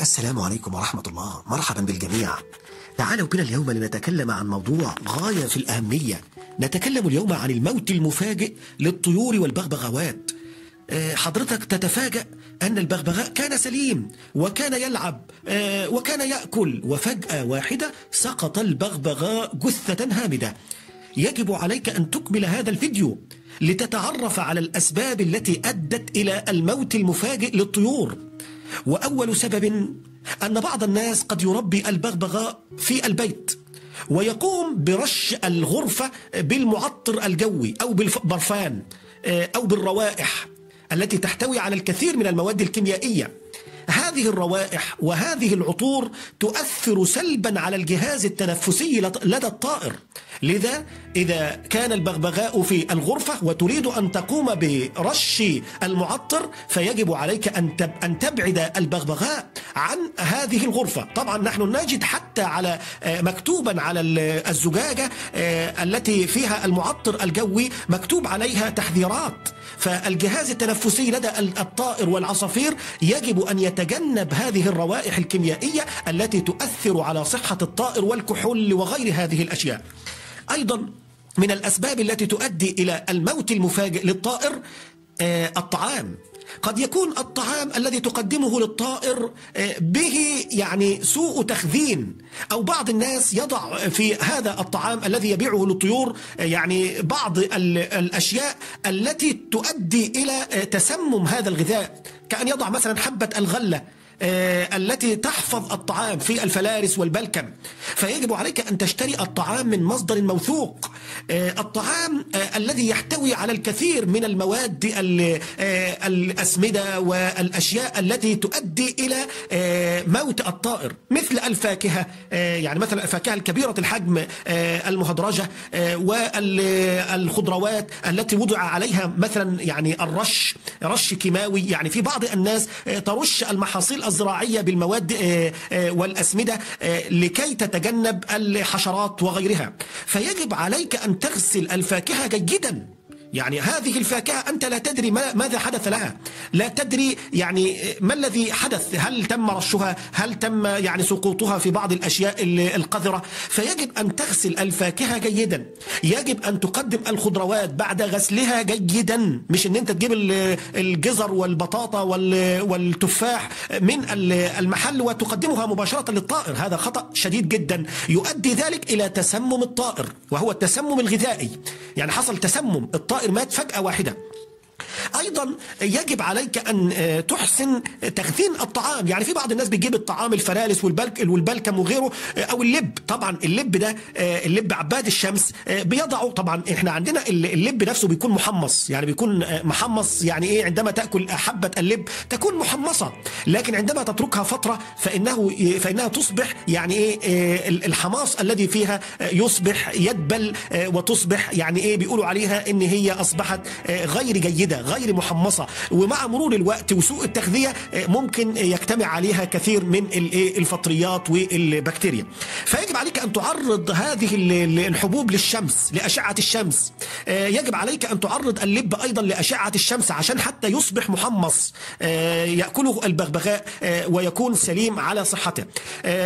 السلام عليكم ورحمة الله. مرحبا بالجميع. تعالوا بنا اليوم لنتكلم عن موضوع غاية في الأهمية. نتكلم اليوم عن الموت المفاجئ للطيور والبغبغاوات. آه، حضرتك تتفاجأ أن البغبغاء كان سليم وكان يلعب آه، وكان يأكل وفجأة واحدة سقط البغبغاء جثة هامدة. يجب عليك أن تكمل هذا الفيديو لتتعرف على الأسباب التي أدت إلى الموت المفاجئ للطيور. وأول سبب أن بعض الناس قد يربي البغبغاء في البيت ويقوم برش الغرفة بالمعطر الجوي أو بالبرفان آه، أو بالروائح التي تحتوي على الكثير من المواد الكيميائية. هذه الروائح وهذه العطور تؤثر سلبا على الجهاز التنفسي لدى الطائر. لذا إذا كان البغبغاء في الغرفة وتريد أن تقوم برش المعطر فيجب عليك أن أن تبعد البغبغاء عن هذه الغرفة. طبعا نحن نجد حتى على آه، مكتوبا على الزجاجة آه، التي فيها المعطر الجوي مكتوب عليها تحذيرات. فالجهاز التنفسي لدى الطائر والعصافير يجب أن يتجنب هذه الروائح الكيميائية التي تؤثر على صحة الطائر والكحول وغير هذه الأشياء. أيضا من الأسباب التي تؤدي إلى الموت المفاجئ للطائر آه، الطعام. قد يكون الطعام الذي تقدمه للطائر آه، به يعني سوء تخزين أو بعض الناس يضع في هذا الطعام الذي يبيعه للطيور آه، يعني بعض الأشياء التي تؤدي إلى تسمم هذا الغذاء. كأن يضع مثلا حبة الغلة آه، التي تحفظ الطعام في الفلارس والبلكم. فيجب عليك أن تشتري الطعام من مصدر موثوق. آه، الطعام آه، الذي يحتوي على الكثير من المواد الأسمدة والأشياء التي تؤدي إلى موت الطائر مثل الفاكهة يعني مثلا الفاكهة الكبيرة الحجم المهدرجة والخضروات التي وضع عليها مثلا يعني الرش رش كيماوي يعني في بعض الناس ترش المحاصيل الزراعية بالمواد آه، آه، والأسمدة آه، لكي تتجنب الحشرات وغيرها. فيجب عليك أن تغسل الفاكهة جيدا. يعني هذه الفاكهة أنت لا تدري ماذا حدث لها. لا تدري يعني ما الذي حدث. هل تم رشها؟ هل تم يعني سقوطها في بعض الأشياء القذرة؟ فيجب أن تغسل الفاكهة جيدا. يجب أن تقدم الخضروات بعد غسلها جيدا. مش أن أنت تجيب الجزر والبطاطا والتفاح من المحل وتقدمها مباشرة للطائر. هذا خطأ شديد جدا. يؤدي ذلك إلى تسمم الطائر وهو التسمم الغذائي. يعني حصل تسمم. الطائر الطائر مات فجأة واحدة أيضا يجب عليك أن آه، تحسن تخزين الطعام. يعني في بعض الناس بتجيب الطعام الفرالس والبلك والبلكم وغيره آه، أو اللب. طبعا اللب ده آه، اللب عباد الشمس بيضعوا طبعا إحنا عندنا اللب نفسه بيكون محمص. يعني بيكون محمص. يعني إيه؟ عندما تأكل حبة اللب تكون محمصة. لكن عندما تتركها فترة فإنه فإنها تصبح يعني إيه الحماص الذي فيها يصبح يدبل وتصبح يعني إيه بيقولوا عليها إن هي أصبحت غير جيدة غير محمصة. ومع مرور الوقت وسوء التغذية آه، ممكن يجتمع عليها كثير من الفطريات والبكتيريا. فيجب عليك أن تعرض هذه الحبوب للشمس لأشعة الشمس. آه، يجب عليك أن تعرض اللب أيضا لأشعة الشمس عشان حتى يصبح محمص آه، يأكله البغبغاء ويكون سليم على صحته.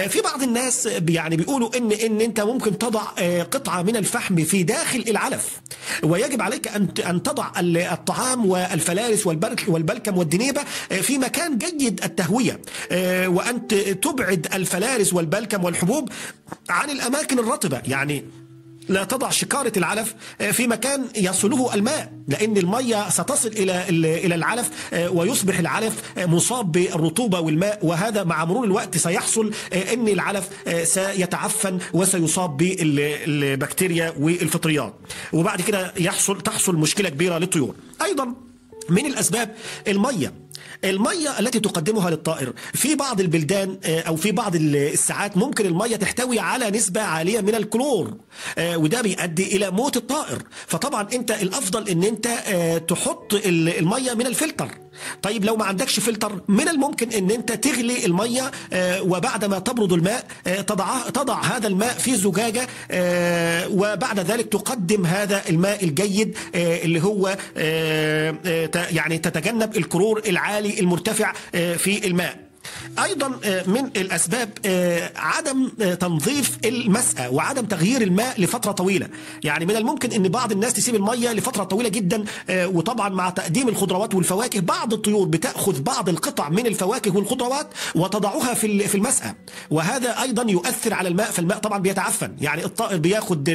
في بعض الناس يعني بيقولوا إن إن أنت ممكن تضع قطعة من الفحم في داخل العلف. ويجب عليك أن أن تضع الطعام والفلارس والبلكم والدنيبة آه، في مكان جيد التهوية. آه، وأن تبعد الفلارس والبلكم والحبوب عن الأماكن الرطبة. يعني لا تضع شكارة العلف آه، في مكان يصله الماء لأن المية ستصل إلى إلى العلف ويصبح العلف مصاب بالرطوبة والماء. وهذا مع مرور الوقت سيحصل أن العلف سيتعفن وسيصاب بالبكتيريا والفطريات. وبعد كده يحصل تحصل مشكلة كبيرة للطيور. أيضا من الأسباب؟ المية. المية التي تقدمها للطائر. في بعض البلدان آه، أو في بعض الساعات ممكن المية تحتوي على نسبة عالية من الكلور آه، وده بيؤدي إلى موت الطائر. فطبعا أنت الأفضل أن أنت آه، تحط المية من الفلتر. طيب لو ما عندكش فلتر من الممكن إن أنت تغلي المية وبعد ما تبرد الماء تضع تضع هذا الماء في زجاجة وبعد ذلك تقدم هذا الماء الجيد اللي هو يعني تتجنب الكرور العالي المرتفع آه، في الماء. أيضا من الأسباب عدم تنظيف المسقى وعدم تغيير الماء لفترة طويلة. يعني من الممكن إن بعض الناس تسيب المية لفترة طويلة جدا وطبعا مع تقديم الخضروات والفواكه بعض الطيور بتأخذ بعض القطع من الفواكه والخضروات وتضعها في في المسقى وهذا أيضا يؤثر على الماء فالماء طبعا بيتعفن. يعني الطائر بياخد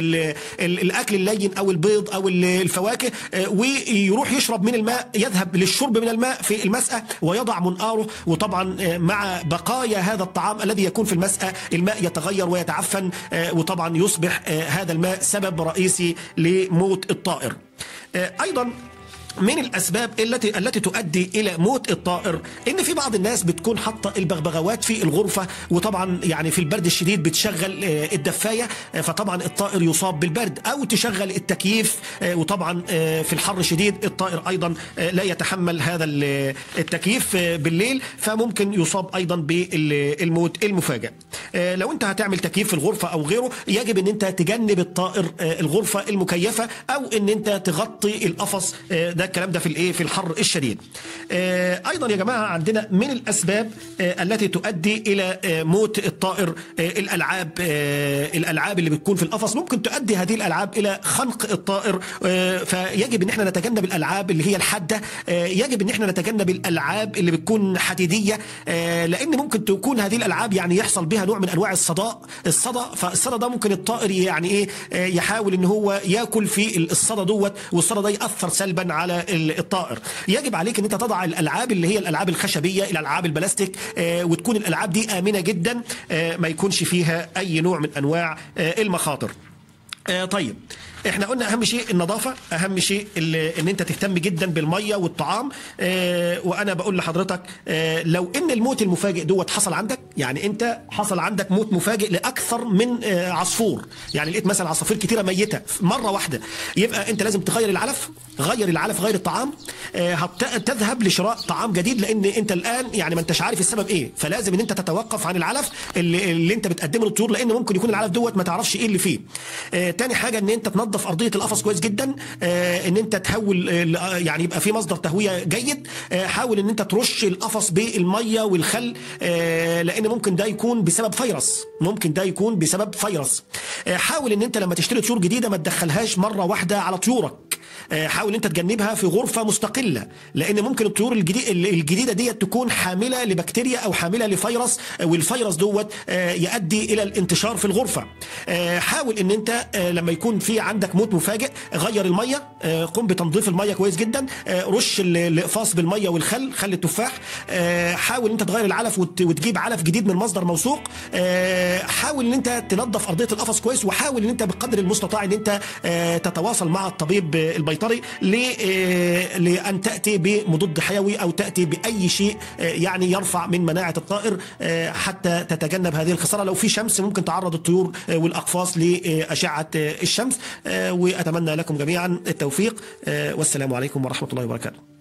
الأكل اللين أو البيض أو الفواكه ويروح يشرب من الماء يذهب للشرب من الماء في المسقى ويضع منقاره. وطبعا مع بقايا هذا الطعام الذي يكون في المسقى الماء يتغير ويتعفن وطبعا يصبح هذا الماء سبب رئيسي لموت الطائر. أيضا من الأسباب التي التي تؤدي إلى موت الطائر؟ إن في بعض الناس بتكون حاطة البغبغاوات في الغرفة وطبعا يعني في البرد الشديد بتشغل الدفاية فطبعا الطائر يصاب بالبرد أو تشغل التكييف وطبعا في الحر الشديد الطائر أيضا لا يتحمل هذا التكييف بالليل فممكن يصاب أيضا بالموت المفاجئ. لو أنت هتعمل تكييف في الغرفة أو غيره يجب إن أنت تجنب الطائر الغرفة المكيفة أو إن أنت تغطي القفص ده الكلام ده في الإيه؟ في الحر الشديد. آه أيضا يا جماعة عندنا من الأسباب آه التي تؤدي إلى آه موت الطائر الألعاب الألعاب اللي بتكون في القفص. ممكن تؤدي هذه الألعاب إلى خنق الطائر فيجب إن إحنا نتجنب الألعاب اللي هي الحادة يجب إن إحنا نتجنب الألعاب اللي بتكون حديدية لأن ممكن تكون هذه الألعاب يعني يحصل بها نوع من أنواع الصداء الصدى فالصدى ده ممكن الطائر يعني إيه يحاول إن هو يأكل في الصدى دوت والصدى ده يأثر سلبا على الطائر. يجب عليك إن أنت تضع الألعاب اللي هي الألعاب الخشبية الألعاب البلاستيك آه وتكون الألعاب دي آمنة جدا آه ما يكونش فيها أي نوع من أنواع آه المخاطر. طيب. إحنا قلنا اهم شيء النظافة اهم شيء ان انت تهتم جدا بالمية والطعام. آه وأنا بقول لحضرتك آه لو ان الموت المفاجئ دوت حصل عندك يعني انت حصل عندك موت مفاجئ لأكثر من آه عصفور. يعني لقيت مثلا عصافير كتيرة ميتة مرة واحدة. يبقى انت لازم تغير العلف غير العلف غير الطعام. تذهب لشراء طعام جديد لأن انت الآن يعني ما انتش عارف السبب إيه. فلازم إن انت تتوقف عن العلف اللي, اللي انت بتقدمه للطيور لأن ممكن يكون العلف دوت ما تعرفش إيه اللي فيه. تاني حاجة إن انت تنظف أرضية القفص كويس جدا آه إن أنت تهول آه يعني يبقى في مصدر تهوية جيد آه حاول إن أنت ترش القفص بالمية والخل لأن ممكن ده يكون بسبب فيروس ممكن ده يكون بسبب فيروس. حاول إن أنت لما تشتري طيور جديدة ما تدخلهاش مرة واحدة على طيورك. حاول أنت تجنبها في غرفة مستقلة لأن ممكن الطيور الجديدة ديت تكون حاملة لبكتيريا أو حاملة لفيروس والفيروس دوت يؤدي إلى الانتشار في الغرفة. حاول إن أنت لما يكون في عندك موت مفاجئ غير المية قم بتنظيف المية كويس جدا رش الإقفاص بالمية والخل خل التفاح حاول أنت تغير العلف وتجيب علف جديد من مصدر موثوق حاول إن أنت تنظف أرضية القفص كويس وحاول إن أنت بقدر المستطاع إن أنت تتواصل مع الطبيب البيطري لأن تأتي بمضاد حيوي أو تأتي بأي شيء يعني يرفع من مناعة الطائر حتى تتجنب هذه الخسارة. لو في شمس ممكن تعرض الطيور والأقفاص لأشعة الشمس. وأتمنى لكم جميعا التوفيق. والسلام عليكم ورحمة الله وبركاته.